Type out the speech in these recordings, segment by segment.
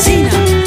Alsina.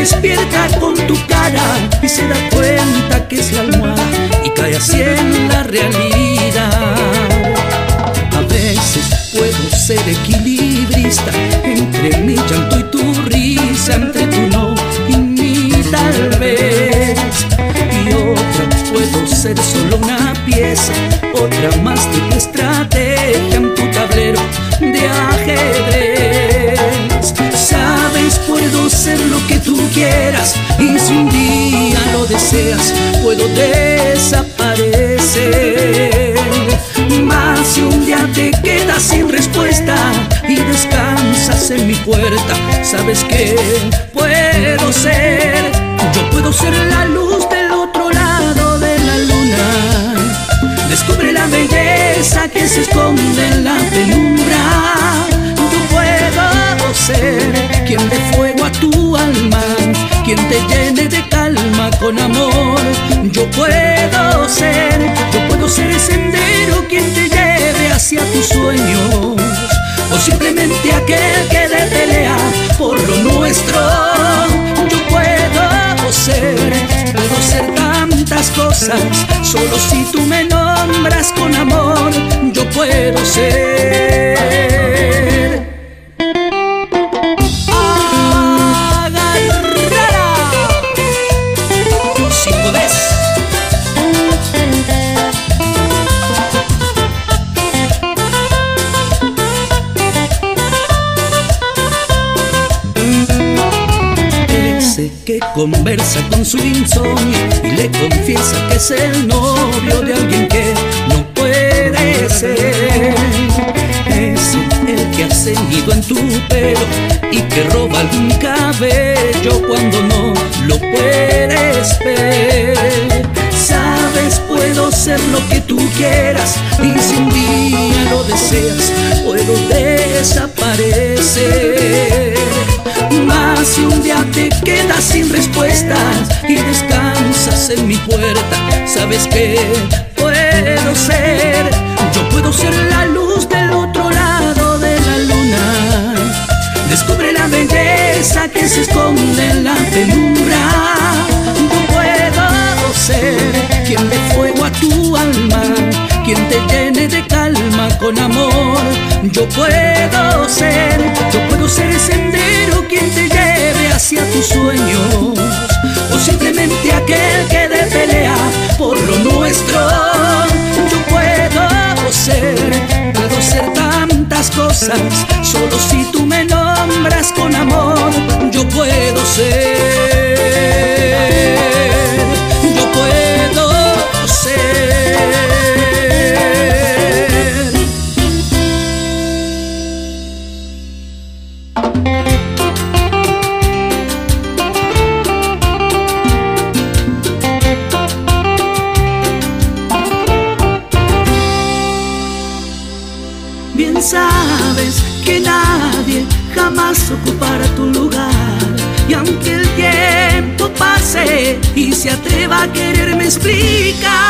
despierta con tu cara y se da cuenta que es la almohada y cae así en la realidad. A veces puedo ser equilibrista entre mi llanto y tu risa, entre tu no y mi tal vez. Y otra puedo ser solo una pieza, otra más de tu estrategia en tu tablero de hacer lo que tú quieras y si un día lo deseas puedo desaparecer. Más si un día te quedas sin respuesta y descansas en mi puerta, sabes que puedo ser, yo puedo ser la luz del otro lado de la luna. Descubre la belleza que se esconde en la penumbra. Yo puedo ser quien de fuera quien te llene de calma con amor. Yo puedo ser, yo puedo ser el sendero quien te lleve hacia tus sueños. O simplemente aquel que de pelea por lo nuestro. Yo puedo ser, puedo ser tantas cosas, solo si tú me nombras con amor, el novio de alguien que no puede ser. Es el que ha seguido en tu pelo y que roba algún cabello cuando no lo puedes ver. Sabes, puedo ser lo que tú quieras y si un día lo deseas, puedo desaparecer. Mas si un día te quedas sin respuestas y descansas en mi puerta, sabes que puedo ser, yo puedo ser la luz del otro lado de la luna. Descubre la belleza que se esconde en la penumbra. Yo puedo ser quien dé fuego a tu alma, quien te llene de calma con amor. Yo puedo ser, yo puedo ser el quien te lleve hacia tus sueños. O simplemente aquel que de pelea por lo nuestro. Yo puedo ser, puedo ser tantas cosas, solo si tú me nombras con amor. Yo puedo ser. A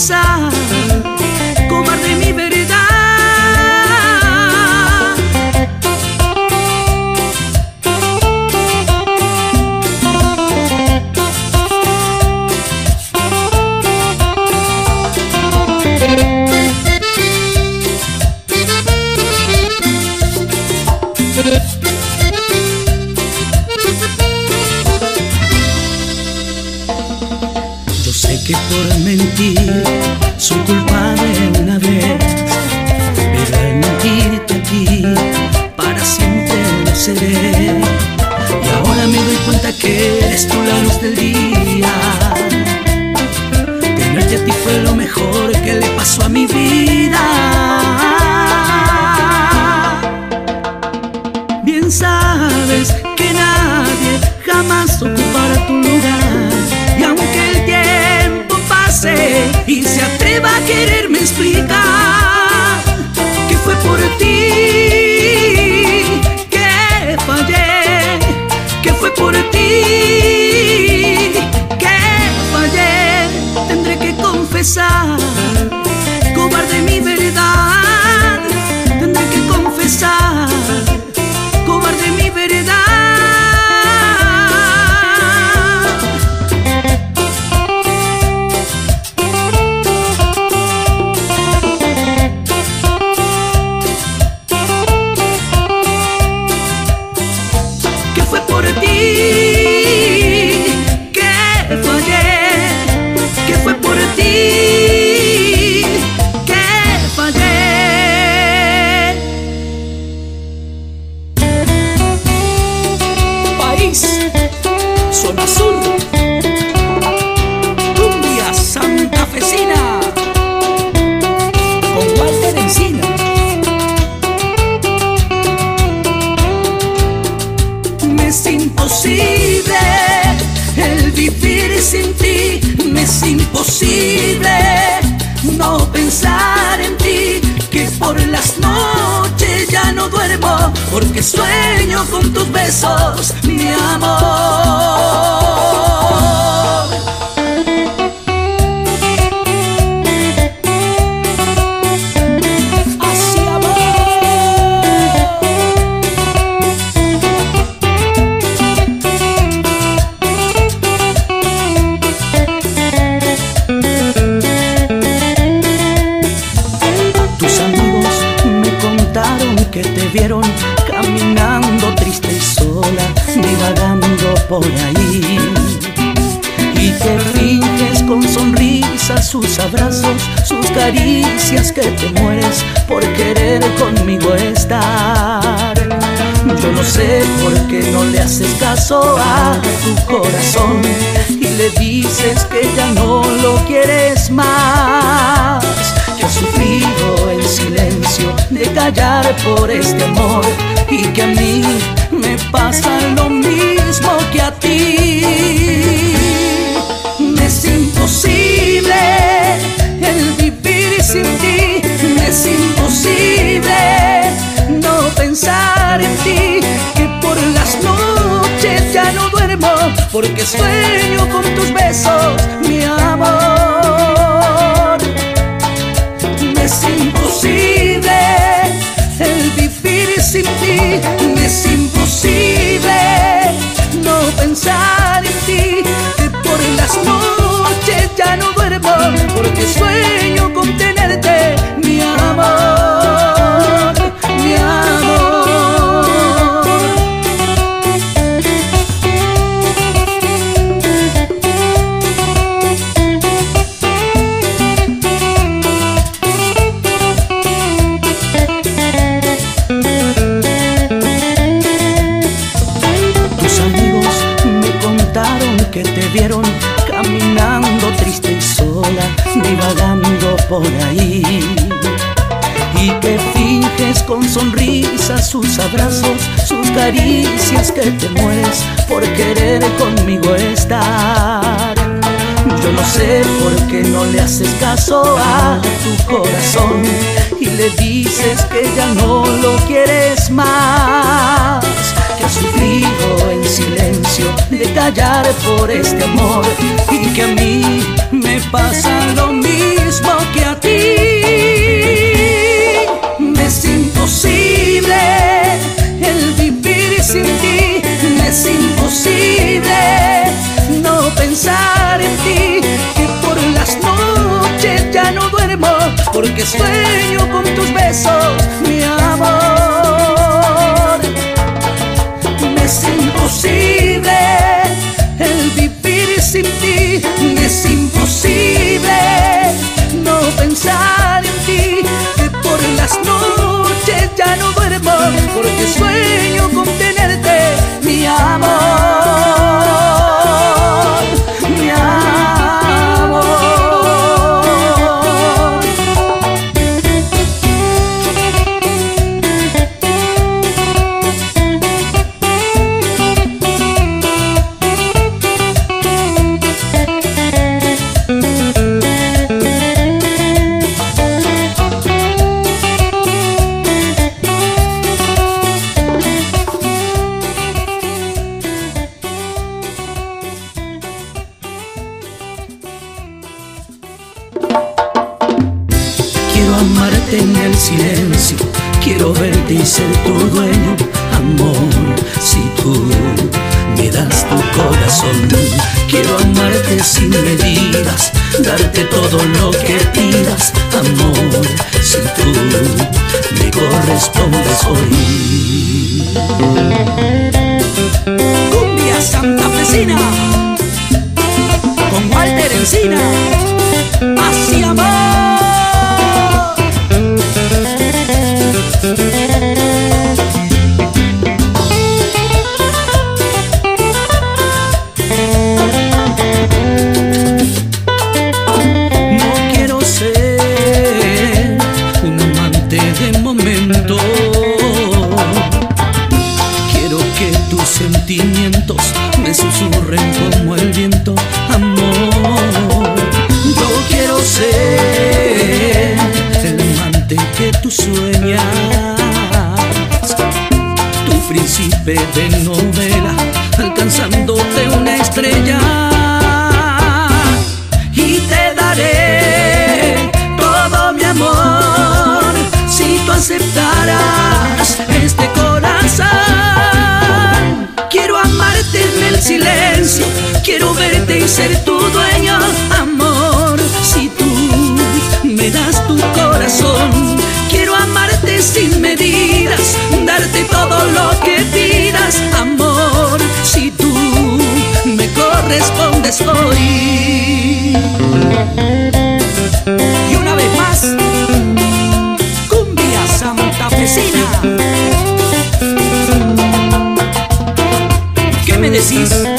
Side. lo mejor que le pasó a mi vida. Bien sabes que nadie jamás ocupará tu lugar. Y aunque el tiempo pase y se atreva a quererme explicar que fue por ti que fallé, que fue por ti. confesar, cobarde mi verdad, tendré que confesar, cobarde mi verdad. Imposible el vivir sin ti, me es imposible no pensar en ti, que por las noches ya no duermo, porque sueño con tus besos, mi amor. Por ahí. Y que finges con sonrisas sus abrazos, sus caricias, que te mueres por querer conmigo estar. Yo no sé por qué no le haces caso a tu corazón y le dices que ya no lo quieres más. Que has sufrido el silencio de callar por este amor y que a mí me pasa lo mismo que a ti. Me es imposible el vivir sin ti, me es imposible no pensar en ti, que por las noches ya no duermo, porque sueño con tus besos, mi amor. Me es imposible en ti, que por las noches ya no duermo, porque sueño con tenerte, por ahí. Y que finges con sonrisas sus abrazos, sus caricias, que te mueres por querer conmigo estar. Yo no sé por qué no le haces caso a tu corazón y le dices que ya no lo quieres más. Que has sufrido en silencio de callar por este amor y que a mí me pasa lo mismo que a ti. Me es imposible el vivir sin ti, me es imposible no pensar en ti, que por las noches ya no duermo, porque sueño con tus besos, mi amor. Me es imposible no duermo, porque sueño con tenerte, mi amor, Quiero amarte en el silencio, quiero verte y ser tu dueño, amor. Si tú me das tu corazón, quiero amarte sin medidas, darte todo lo que pidas, amor. Si tú me correspondes hoy. Cumbia santafesina con Walter Encina. Así amor. ser tu dueño, amor. Si tú me das tu corazón, quiero amarte sin medidas, darte todo lo que pidas, amor. Si tú me correspondes hoy. Y una vez más, cumbia santafesina. ¿Qué me decís?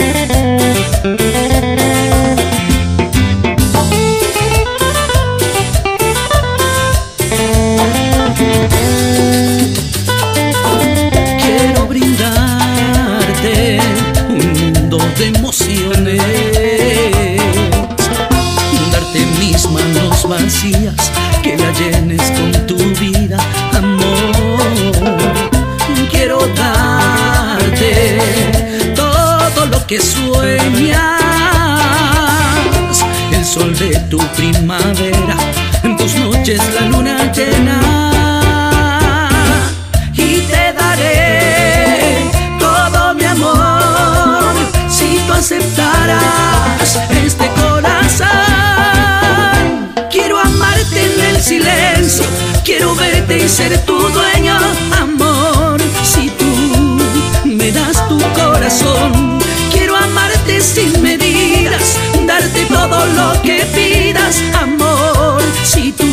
Quiero verte y ser tu dueño, amor. Si tú me das tu corazón, quiero amarte sin medidas, darte todo lo que pidas, amor. Si tú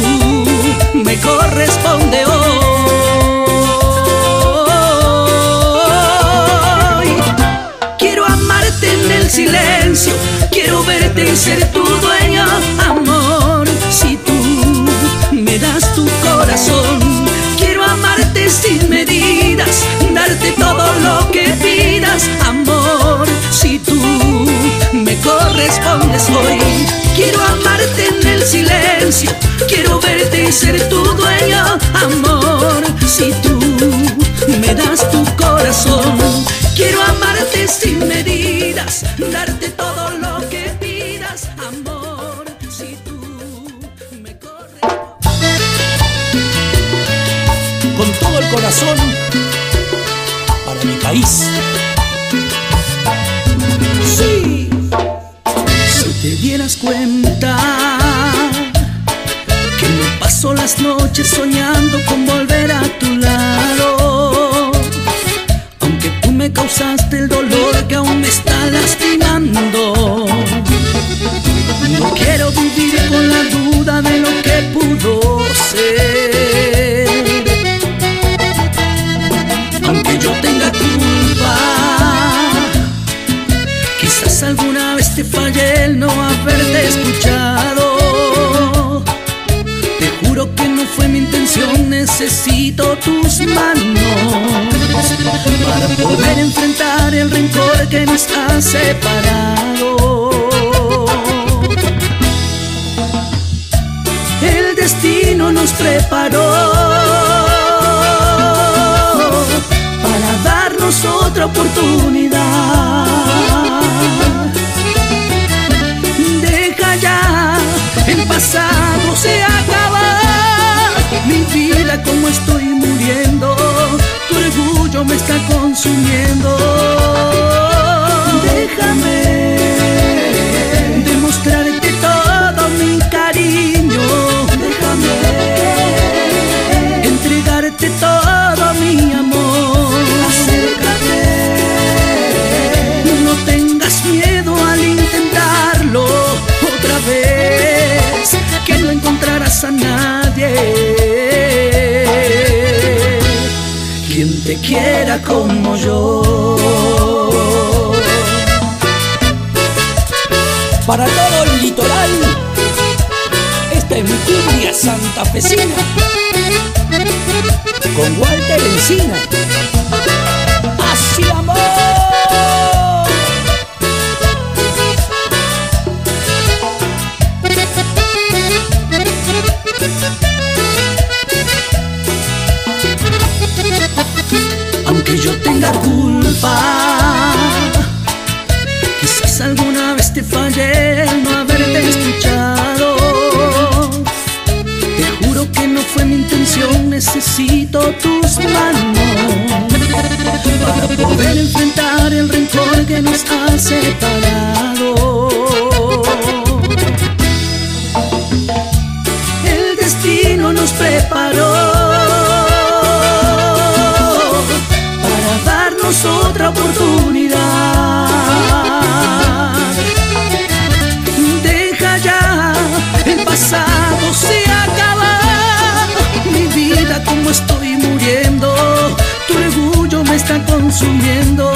me corresponde hoy. Quiero amarte en el silencio, quiero verte y ser tu dueño lo que pidas, amor. Si tú me correspondes hoy, quiero amarte en el silencio, quiero verte y ser tu dueño, amor. Si tú me das tu corazón raíz. quiera como yo. Para todo el litoral, esta es mi cumbia santafesina con Walter Encina. Quizás alguna vez te fallé al no haberte escuchado. Te juro que no fue mi intención, necesito tus manos para poder enfrentar el rencor que nos ha separado. El destino nos preparó. Darnos otra oportunidad. Deja ya el pasado se acaba. Mi vida como estoy muriendo, tu orgullo me está consumiendo.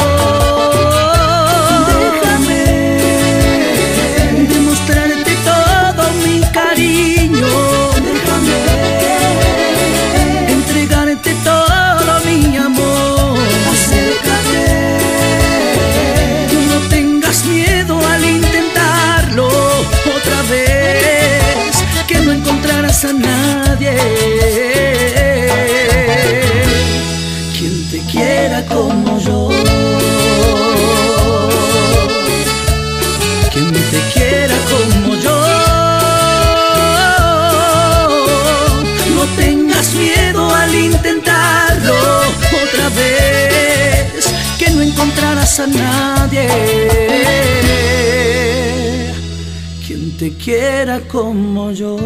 Quiera como yo.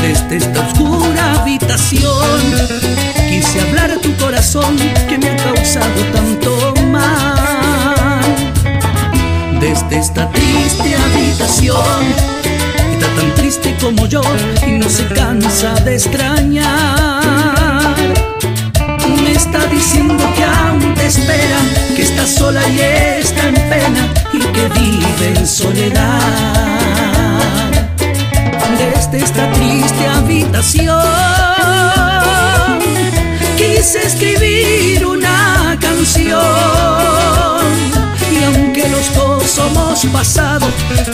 Desde esta oscura habitación quise hablar a tu corazón que me ha causado tanto mal. Desde esta triste habitación está tan triste como yo y no se cansa de extrañar. Me está diciendo que aún te espera, que está sola y y que vive en soledad. Desde esta triste habitación quise escribir una canción y aunque los dos somos pasado,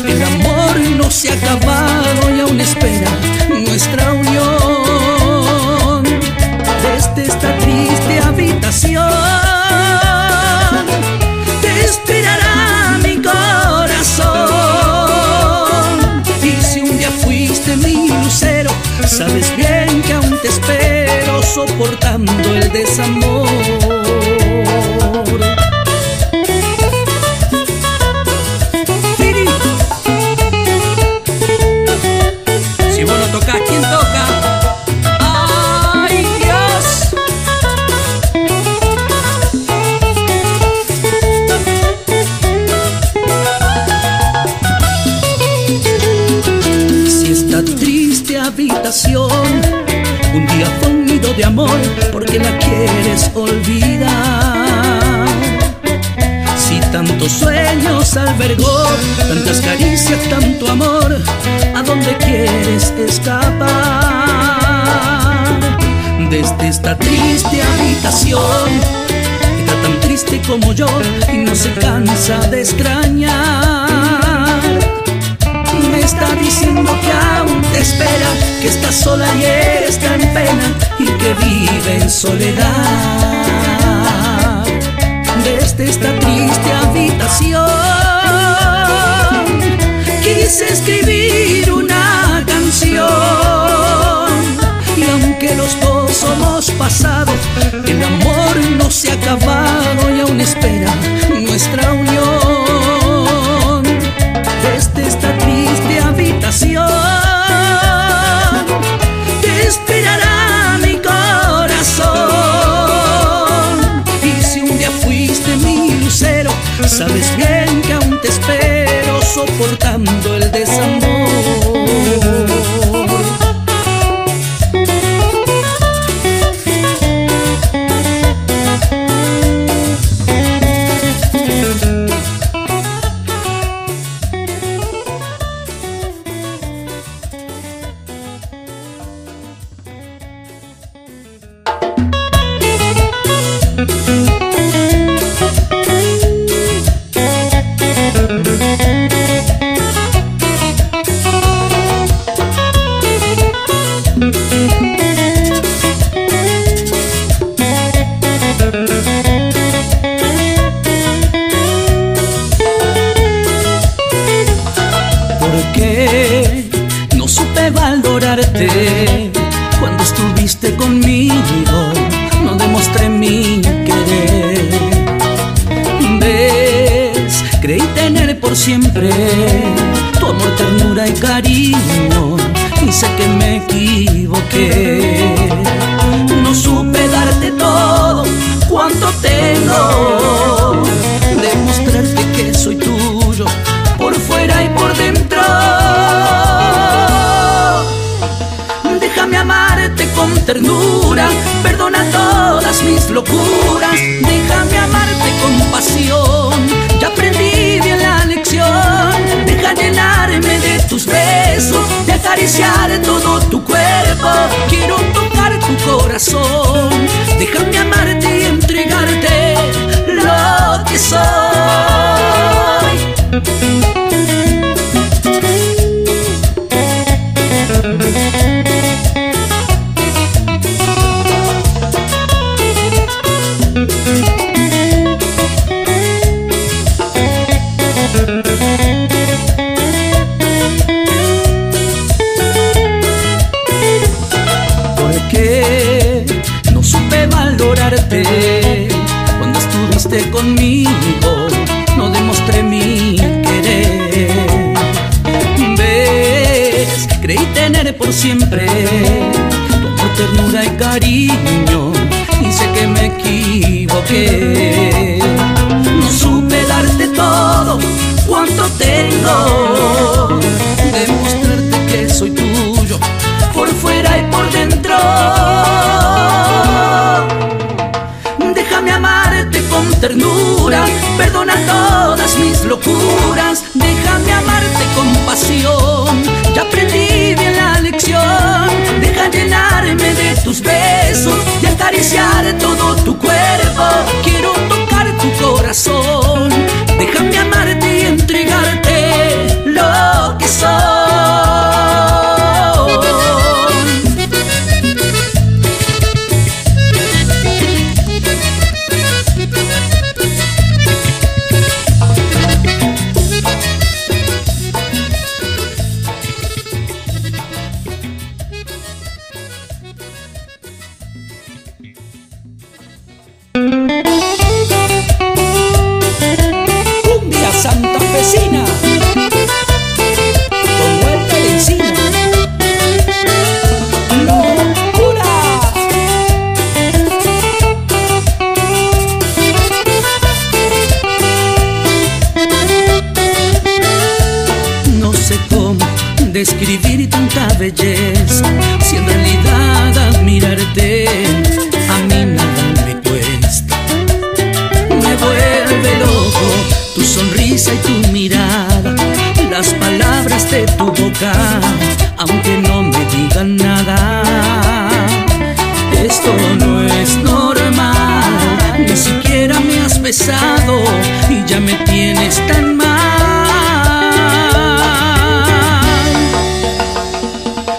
el amor no se ha acabado y aún espera nuestra unión. Desde esta triste habitación soportando el desamor. Si vos no tocas, ¿quién toca? ¡Ay, Dios! Si esta triste habitación quieres olvidar. Si tantos sueños albergó, tantas caricias, tanto amor, ¿a dónde quieres escapar? Desde esta triste habitación, está tan triste como yo y no se cansa de extrañar. Está diciendo que aún te espera, que está sola y está en pena y que vive en soledad. Desde esta triste habitación quise escribir una canción y aunque los dos somos pasado, el amor no se ha acabado y aún espera nuestra unión. Soportando el locuras. Por siempre tu ternura y cariño, y sé que me equivoqué. No supe darte todo cuanto tengo, demostrarte que soy tuyo por fuera y por dentro. Déjame amarte con ternura, perdona todas mis locuras. Acariciar todo tu cuerpo. Quiero tocar tu corazón, déjame amarte Esto no es normal Ni siquiera me has besado Y ya me tienes tan mal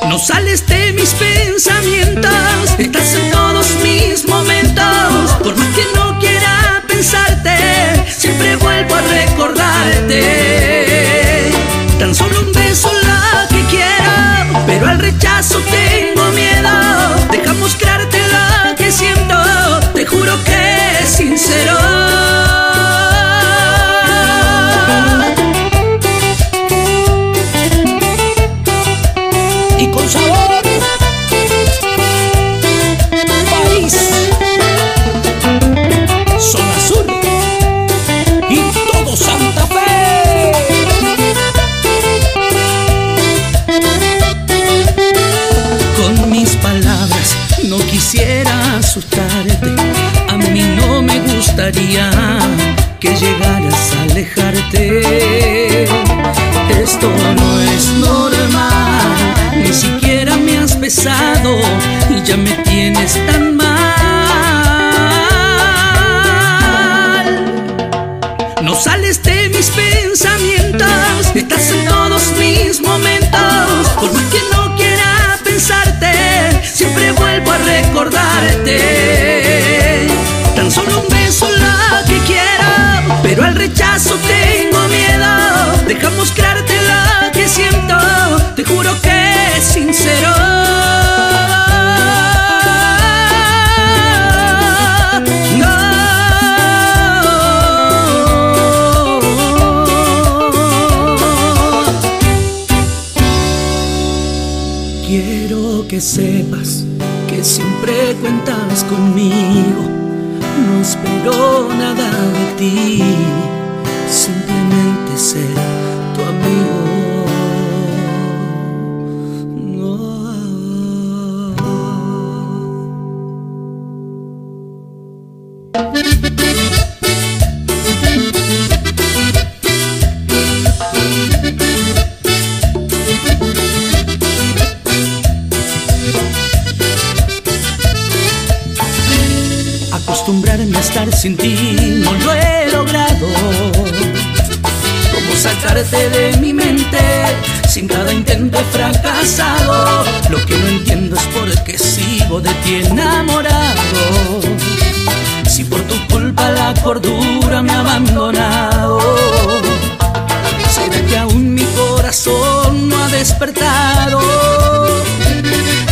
no sales de mis pensamientos, estás en todos mis momentos. Por más que no quiera pensarte, siempre vuelvo a recordarte. Tan solo un beso la que quiero, pero al rechazo tengo que llegaras a alejarte. Esto no es normal, ni siquiera me has besado y ya me tienes tan Deja mostrarte lo que cordura me ha abandonado. Sé que aún mi corazón no ha despertado.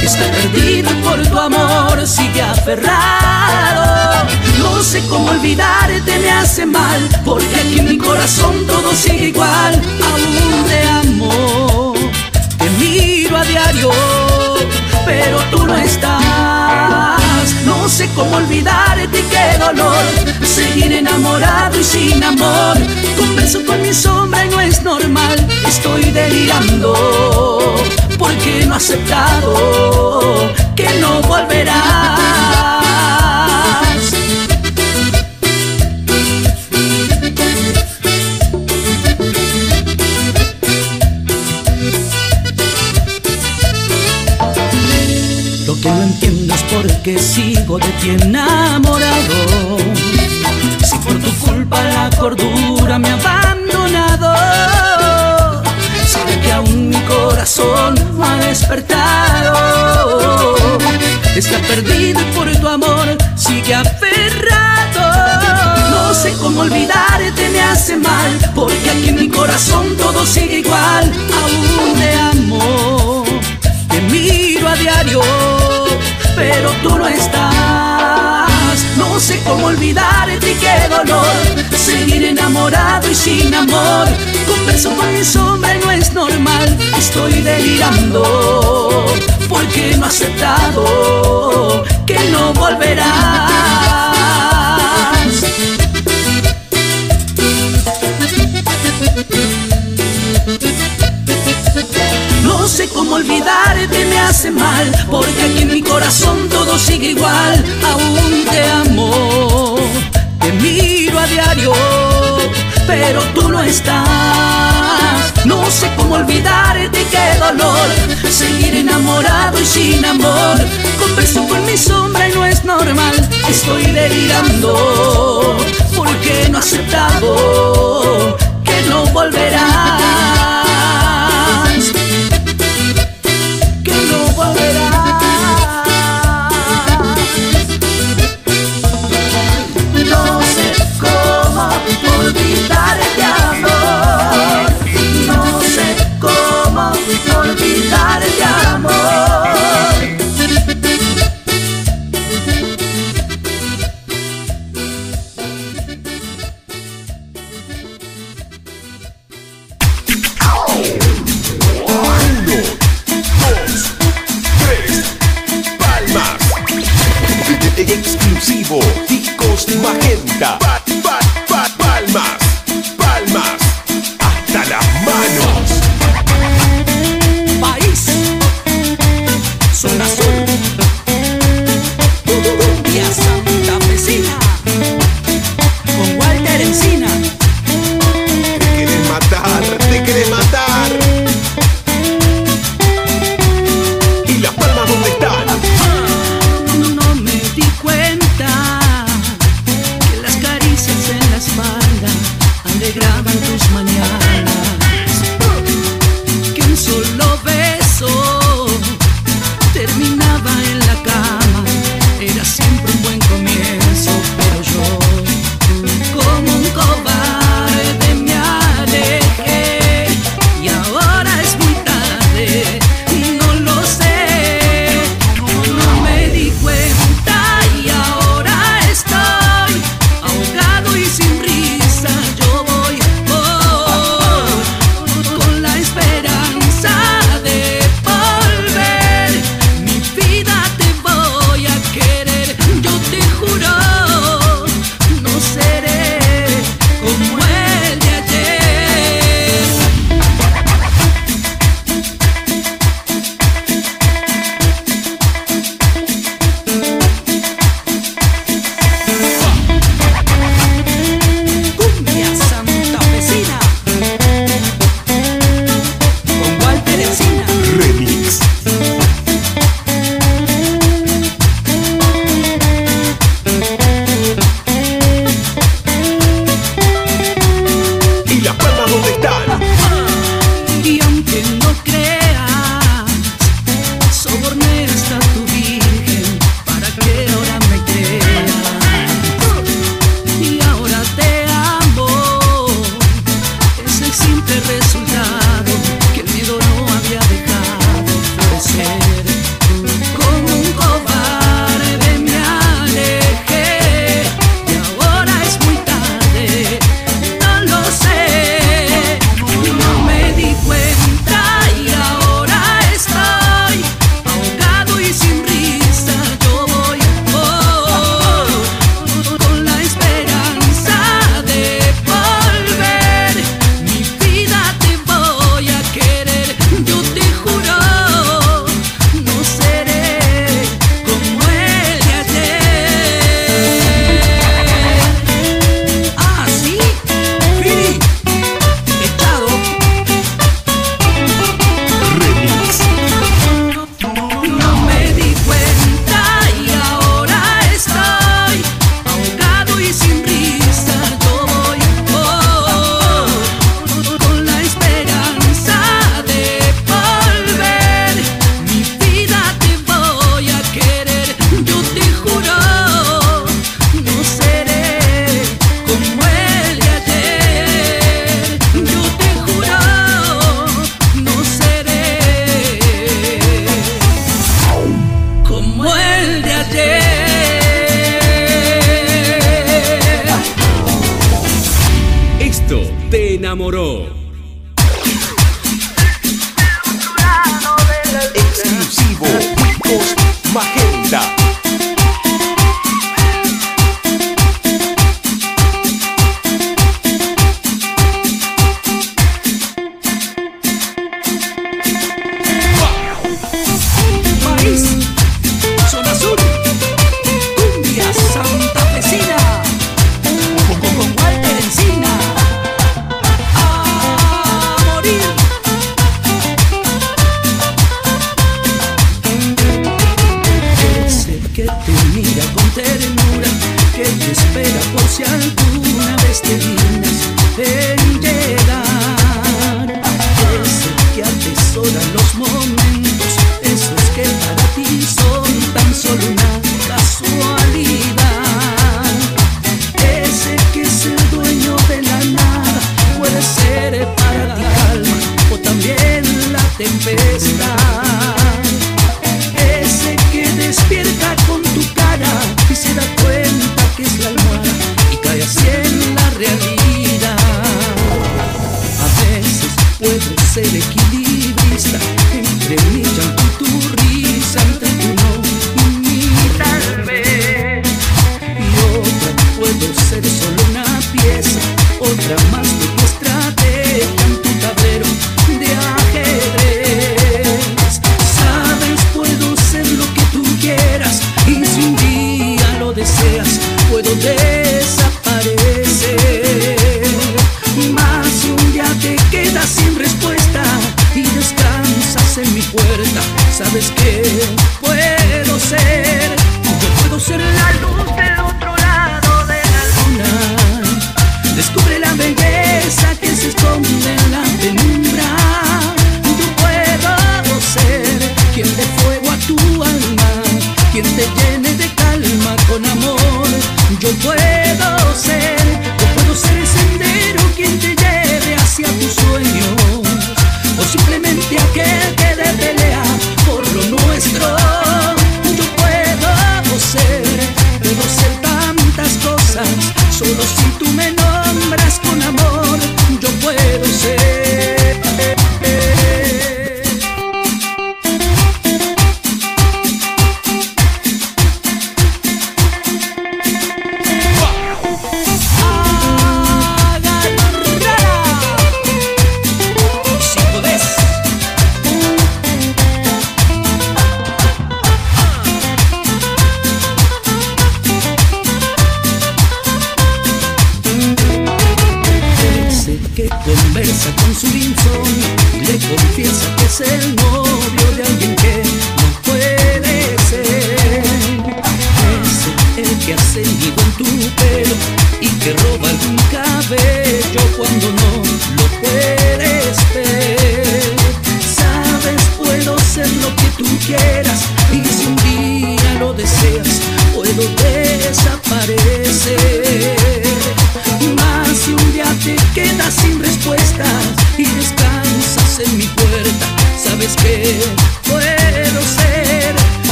Está perdido por tu amor, sigue aferrado. No sé cómo olvidarte, me hace mal, porque aquí en mi corazón todo sigue igual. Aún te amo, te miro a diario, pero tú no estás. No sé cómo olvidarte, qué dolor. Seguir enamorado y sin amor. Converso con mi sombra y no es normal. Estoy delirando porque no he aceptado que no volverás. Entiendo es por qué sigo de ti enamorado. Si por tu culpa la cordura me ha abandonado. Sabe que aún mi corazón no ha despertado. Está perdido y por tu amor sigue aferrado. No sé cómo olvidarte, me hace mal. Porque aquí en mi corazón todo sigue igual. Enamorado y sin amor. Converso con mi sombra y no es normal. Estoy delirando porque no he aceptado que no volverás. No sé cómo olvidarte, me hace mal, porque aquí en mi corazón todo sigue igual. Aún te amo, te miro a diario, pero tú no estás. No sé cómo olvidarte, qué dolor. Seguir enamorado y sin amor. Converso con mi sombra y no es normal. Estoy delirando porque no aceptado que no volverás.